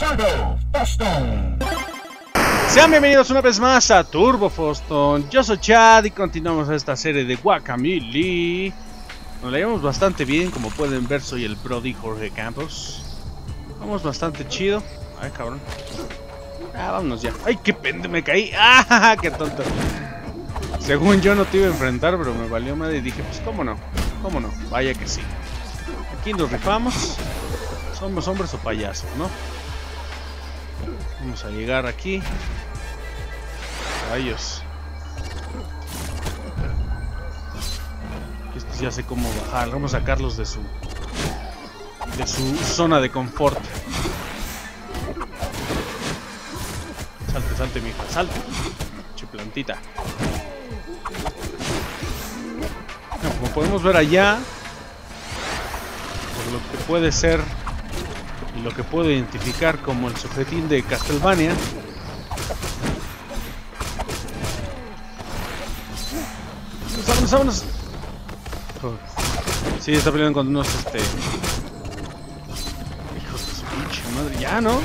Turbo Boston. Sean bienvenidos una vez más a Turbo Foston. Yo soy Chad y continuamos esta serie de Guacamole. Nos la llevamos bastante bien, como pueden ver soy el Brody Jorge Campos. Vamos bastante chido. Ay, cabrón. Ah, vámonos ya. Ay, qué pende, me caí. Ah, qué tonto. Según yo no te iba a enfrentar, pero me valió madre y dije, pues cómo no, cómo no, vaya que sí. Aquí nos rifamos. Somos hombres o payasos, ¿no? Vamos a llegar aquí. Rayos. Estos ya sé cómo bajar. Vamos a sacarlos de su de su zona de confort. Salte, salte, mija, salte. Che plantita. No, como podemos ver allá, por lo que puede ser lo que puedo identificar como el sujetín de Castlevania. Vámonos, vámonos. Oh. Sí, está peleando con unos este. Hijos de su pinche madre. Ya, ¿no?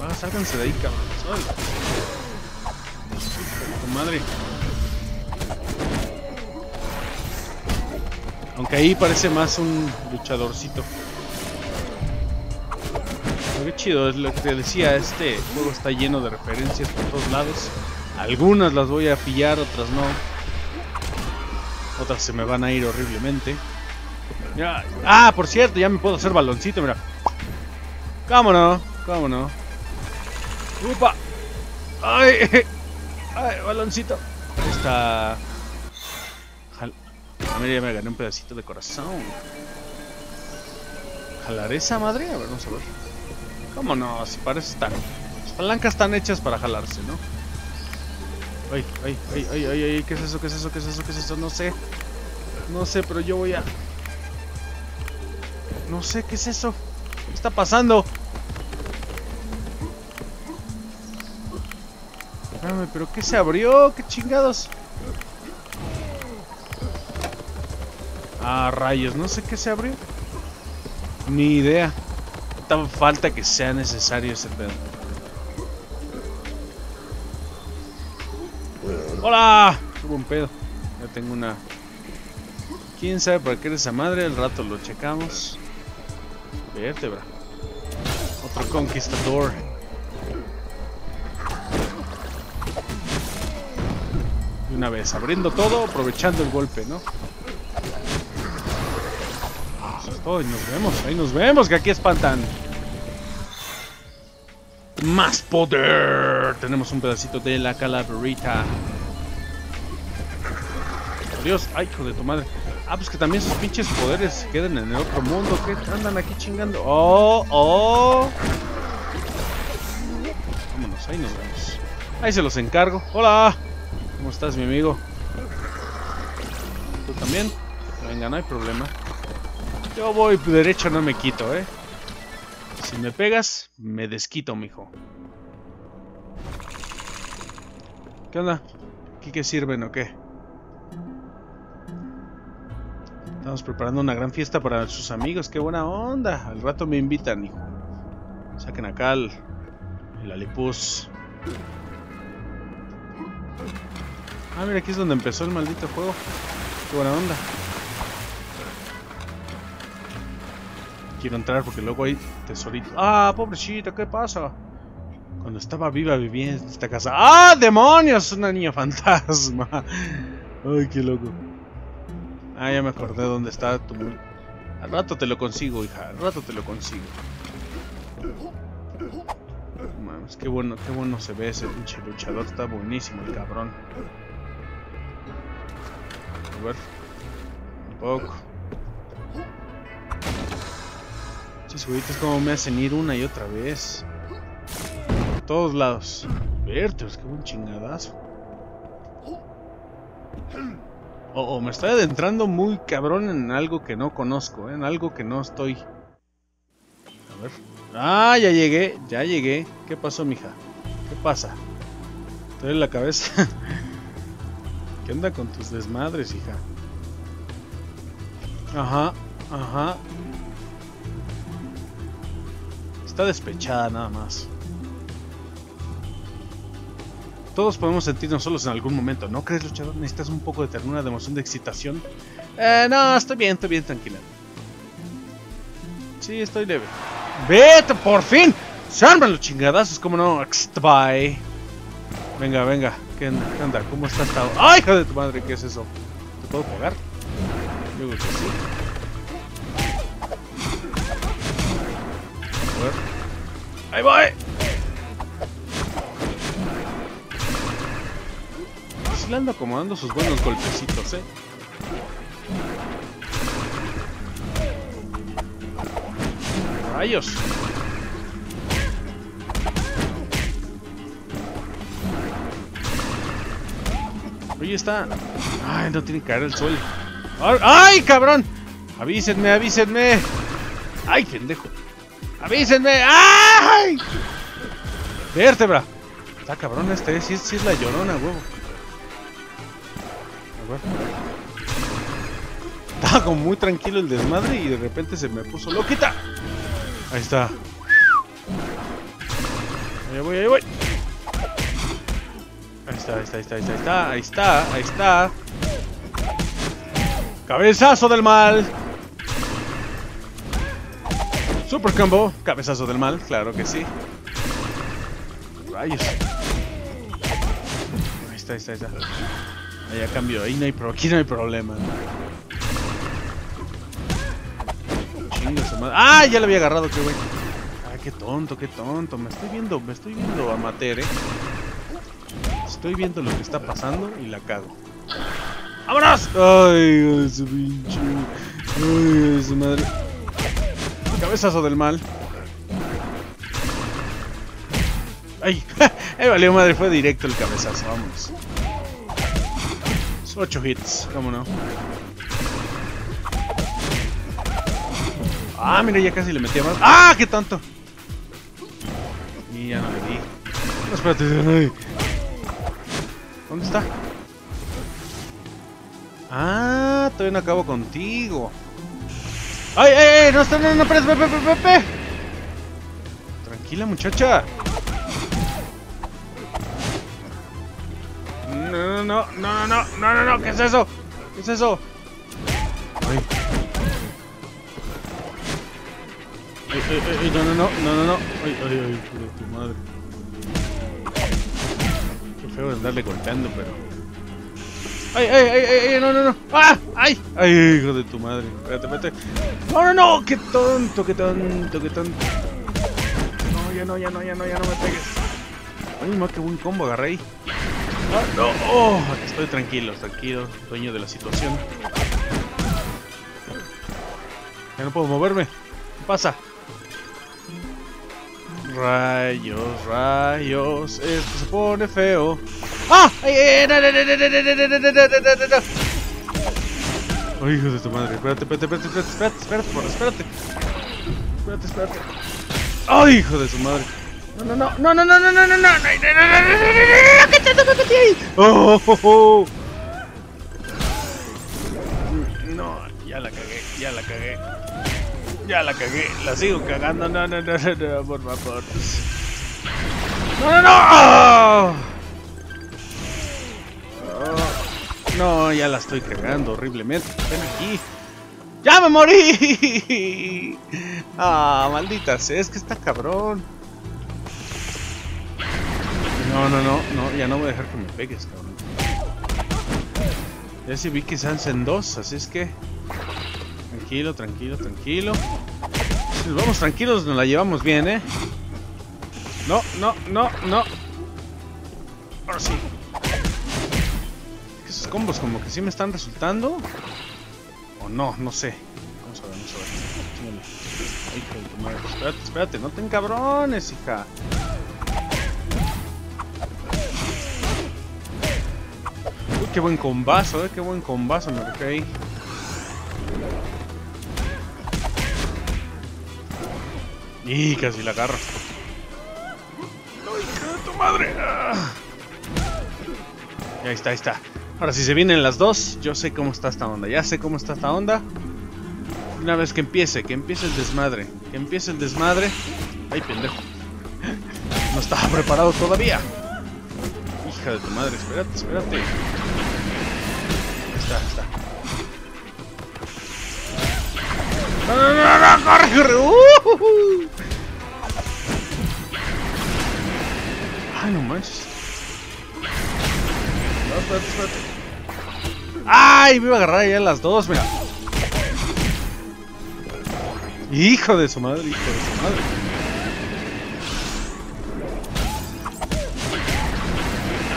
Va, sálganse de ahí, cabrón. Soy. Tu madre. Aunque ahí parece más un luchadorcito. Qué chido, es lo que te decía, este juego está lleno de referencias por todos lados. Algunas las voy a pillar, otras no. Otras se me van a ir horriblemente. Ah, por cierto, ya me puedo hacer baloncito, mira. ¿Cómo no? ¿Cómo no? ¡Upa! ¡Ay! ¡Ay, baloncito! Jal... A ver, ya me gané un pedacito de corazón. ¿Jalaré esa madre? A ver, vamos a ver. ¿Cómo no? Si parece tan... Las palancas están hechas para jalarse, ¿no? Ay, ay, ay, ay, ay, ay, ¿qué es eso? ¿Qué es eso? ¿Qué es eso? ¿Qué es eso? No sé. No sé, pero yo voy a... No sé, ¿qué es eso? ¿Qué está pasando? Espérame, ¿pero qué se abrió? ¿Qué chingados? Ah, rayos, no sé qué se abrió. Ni idea. Tan falta que sea necesario ese pedo. ¡Hola! Hubo un pedo. Ya tengo una... ¿Quién sabe para qué eres esa madre? Al rato lo checamos. Vértebra. Otro conquistador. De una vez, abriendo todo, aprovechando el golpe, ¿no? Eso es todo, y nos vemos, ahí nos vemos, que aquí espantan. ¡Más poder! Tenemos un pedacito de la calaverita. Dios, ay, hijo de tu madre. Ah, pues que también sus pinches poderes se queden en el otro mundo. ¿Qué andan aquí chingando? ¡Oh! ¡Oh! Vámonos, ahí nos vemos. Ahí se los encargo. ¡Hola! ¿Cómo estás, mi amigo? ¿Tú también? Venga, no hay problema. Yo voy derecho, no me quito, ¿eh? Si me pegas, me desquito, mijo. ¿Qué onda? ¿Aquí qué sirven o qué? Estamos preparando una gran fiesta para sus amigos. ¡Qué buena onda! Al rato me invitan, hijo. Saquen acá el, el alipus. Ah, mira, aquí es donde empezó el maldito juego. ¡Qué buena onda! Quiero entrar porque luego hay tesorito. ¡Ah, pobrecita! ¿Qué pasa? Cuando estaba viva vivía en esta casa. ¡Ah, demonios! Una niña fantasma. ¡Ay, qué loco! Ah, ya me acordé dónde está tu... Al rato te lo consigo, hija. Al rato te lo consigo. Mames, qué bueno, qué bueno se ve ese pinche luchador. Está buenísimo el cabrón. A ver. Un poco. Estos juguetes como me hacen ir una y otra vez. A todos lados. Vertos, qué buen chingadazo. Oh, oh, me estoy adentrando muy cabrón en algo que no conozco, ¿eh? en algo que no estoy. A ver. Ah, ya llegué, ya llegué. ¿Qué pasó, mija? ¿Qué pasa? ¿Te en la cabeza? ¿Qué onda con tus desmadres, hija? Ajá, ajá. Está despechada nada más. Todos podemos sentirnos solos en algún momento, ¿no crees, luchador? ¿Necesitas un poco de ternura, de emoción, de excitación? Eh, no, estoy bien, estoy bien, tranquila. Sí, estoy leve. ¡Vete, por fin! ¡Se arman los chingadazos! como no? Bye. Venga, venga. ¿Qué onda? ¿Cómo está estado? ¡Ay, hija de tu madre! ¿Qué es eso? ¿Te puedo pegar? Yo creo que sí. Ver. ¡Ahí voy! Sí le ando acomodando sus buenos golpecitos, ¿eh? ¡Rayos! Oye, está... Ay, no tiene que caer el sol. ¡Ay, cabrón! Avísenme, avísenme. ¡Ay, pendejo! ¡Avísenme! ¡Ay! Vértebra. Está cabrón este, sí, sí es la llorona, huevo. A ver. Estaba como muy tranquilo el desmadre y de repente se me puso loquita. Ahí está. Ahí voy, ahí voy. Ahí está, ahí está, ahí está, ahí está, ahí está, ahí está. Cabezazo del mal. Super combo. Cabezazo del mal, claro que sí. Rayos. Ahí está, ahí está, ahí está. Ahí ya cambió, ahí no hay, pro aquí no hay problema. ¡Ah! Ya le había agarrado, qué güey. ¡Ay, qué tonto, qué tonto! Me estoy viendo, me estoy viendo amateur, eh. Estoy viendo lo que está pasando y la cago. ¡Vámonos! ¡Ay, su pinche! ¡Ay, su madre! Cabezazo del mal. ¡Ay! ¡Eh, valió madre! Fue directo el cabezazo, vámonos. 8 hits, cómo no. Ah, mira, ya casi le metía más. ¡Ah, qué tonto! Y ya no le di. No, espérate. Ay. ¿Dónde está? Ah, todavía no acabo contigo. ¡Ay, ay, ay! No está, no, no, espérate, espérate, espérate. Tranquila, muchacha. No, no, no, no, no, no, no, no, ¿qué es eso? ¿Qué es eso? Ay. Ay, ay, ay, no, no, no, no, no, no. Ay, ay, ay, de tu madre. Qué feo andarle golpeando, pero. Ay, ay, ay, ay, no, no, no. ¡Ah! ¡Ay! ¡Ay, hijo de tu madre! Espérate, espérate. ¡No, no, no! ¡Qué tonto, qué tonto, qué tonto! No, ya no, ya no, ya no, ya no me pegues. Ay, ma, qué buen combo agarré ahí. Ah, no, oh, estoy tranquilo, tranquilo, dueño de la situación. Ya no puedo moverme. ¿Qué pasa? Rayos, rayos, esto se pone feo. ¡Ah! ¡Ay, ay, no, de tu madre! Espérate, espérate, espérate, espérate, espérate, espérate, porra, espérate. Espérate, espérate. ¡Ay, hijo de su madre! No, no, no, no, no, no, no, no, no, no, no, no, no, no. ¡Oh, oh, oh! No, ya la cagué, ya la cagué. Ya la cagué, la sigo cagando. No, no, no, no, no, por favor. ¡No, no, no! No, ya la estoy cagando horriblemente. Ven aquí. ¡Ya me morí! Ah, maldita sea, es que está cabrón. No, no, no, no, ya no voy a dejar que me pegues, cabrón. Ya sí vi que se dos, así es que... Tranquilo, tranquilo, tranquilo. Si nos vamos tranquilos, nos la llevamos bien, ¿eh? No, no, no, no. Ahora sí. Combos como que sí me están resultando. O no, no sé. Vamos a ver, vamos a ver. Ay. Espérate, espérate, no ten cabrones, hija. Uy, qué buen combazo, eh, qué buen combazo me dejé ahí. Y casi la agarro. ¡Ay, hija de tu madre! Ah. Ahí está, ahí está. Ahora, si se vienen las dos, yo sé cómo está esta onda. Ya sé cómo está esta onda. Una vez que empiece, que empiece el desmadre. Que empiece el desmadre. Ay, pendejo. No estaba preparado todavía. Hija de tu madre, espérate, espérate. Está, está. No, no, no, no, corre, corre. Uh, Ay, no manches. Espérate, espérate. ¡Ay! Me iba a agarrar ya las dos, mira. Hijo de su madre, hijo de su madre.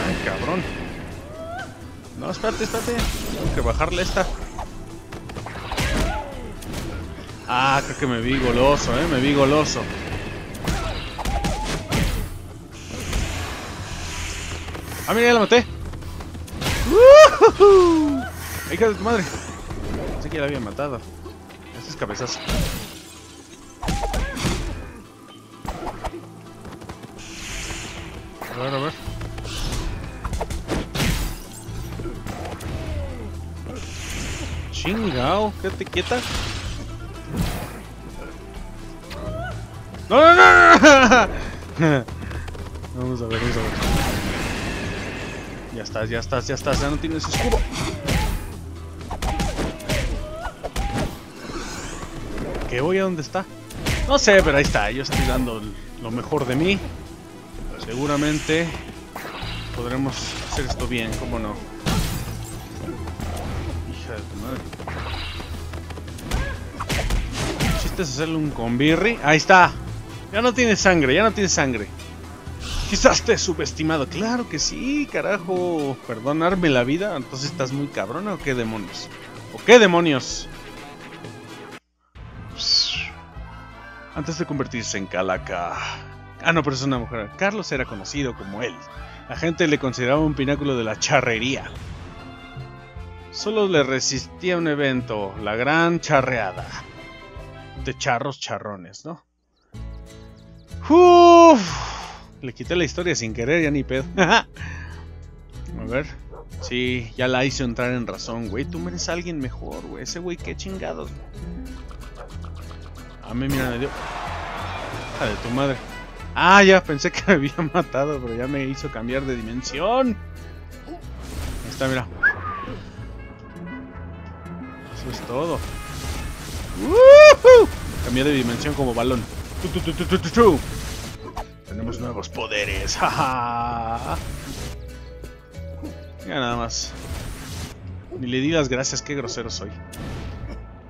Ay, cabrón. No, espérate, espérate. Tengo que bajarle esta. Ah, creo que me vi goloso, eh. Me vi goloso. Ah, mira, ya la maté. Hija de tu madre. Pensé que ya la había matado. Este es cabezazo. A ver, a ver. Chingao, quédate quieta. No, no, no. Vamos a ver, vamos a ver. Ya estás, ya estás, ya estás, ya no tienes escudo. ¿Qué voy a dónde está? No sé, pero ahí está, yo estoy dando lo mejor de mí. Seguramente podremos hacer esto bien, ¿cómo no? Hija de tu madre. Hacerle un conbirri. Ahí está. Ya no tiene sangre, ya no tiene sangre. Quizás te subestimado. Claro que sí, carajo. Perdonarme la vida. Entonces estás muy cabrona o qué demonios. ¿O qué demonios? Antes de convertirse en Calaca. Ah, no, pero es una mujer. Carlos era conocido como él. La gente le consideraba un pináculo de la charrería. Solo le resistía un evento, la gran charreada. De charros charrones, ¿no? Uf, le quité la historia sin querer, ya ni pedo. A ver. Sí, ya la hice entrar en razón, güey. Tú mereces a alguien mejor, güey. Ese güey, qué chingados. A mí, mira, me dio. Hija de tu madre. Ah, ya pensé que me había matado, pero ya me hizo cambiar de dimensión. Ahí está, mira. Eso es todo. ¡Woohoo! Cambié de dimensión como balón. Tenemos nuevos poderes. jaja. Ya nada más. Ni le digas gracias, qué grosero soy.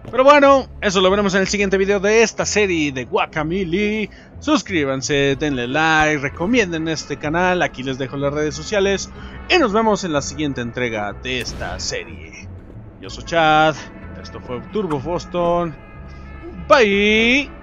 Pero bueno, eso lo veremos en el siguiente video de esta serie de Guacamole. Suscríbanse, denle like, recomienden este canal, aquí les dejo las redes sociales. Y nos vemos en la siguiente entrega de esta serie. Yo soy Chad, esto fue Turbo Boston. Bye.